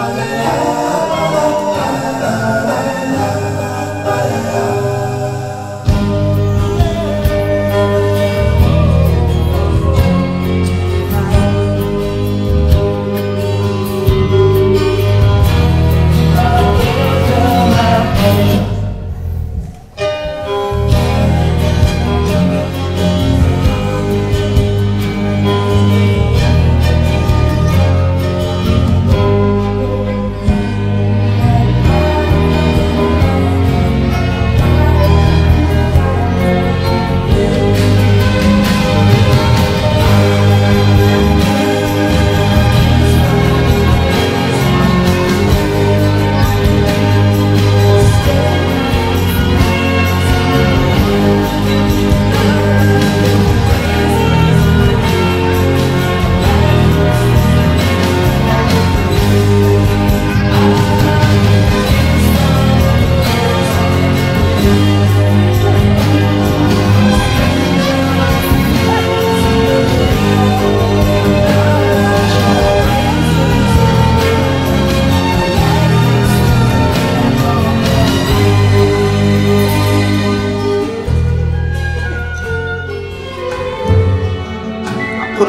palabra.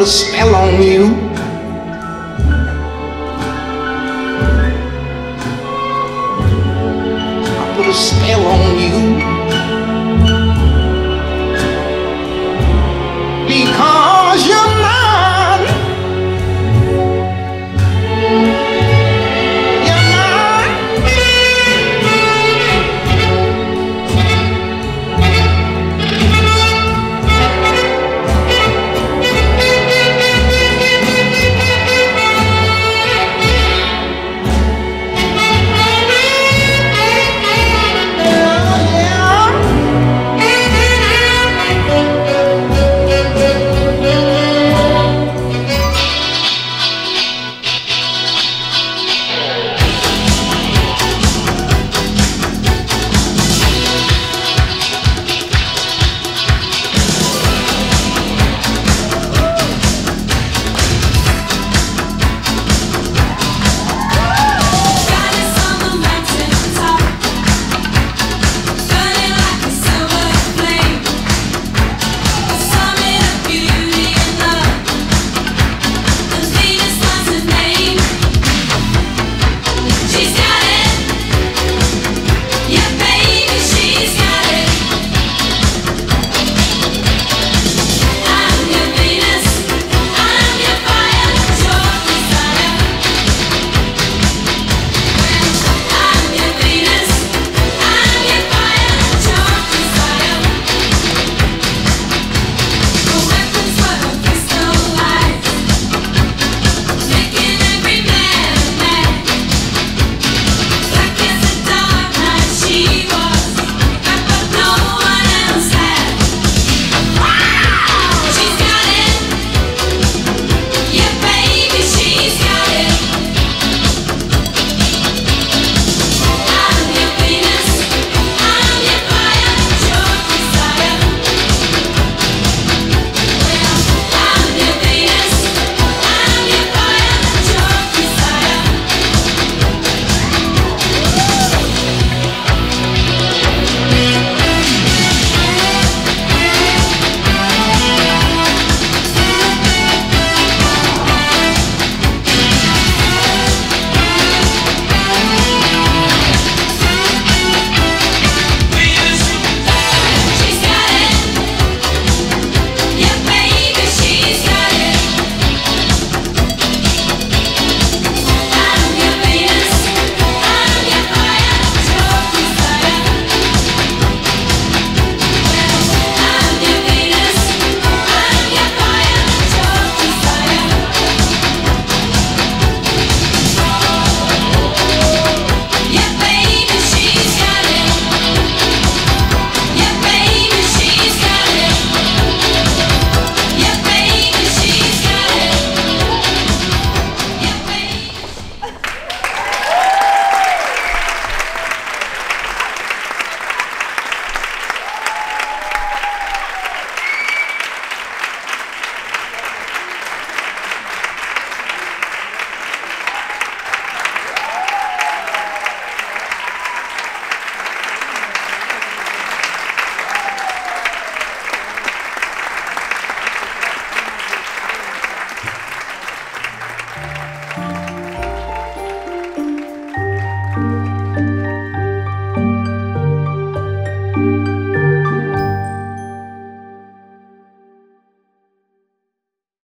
A spell on you.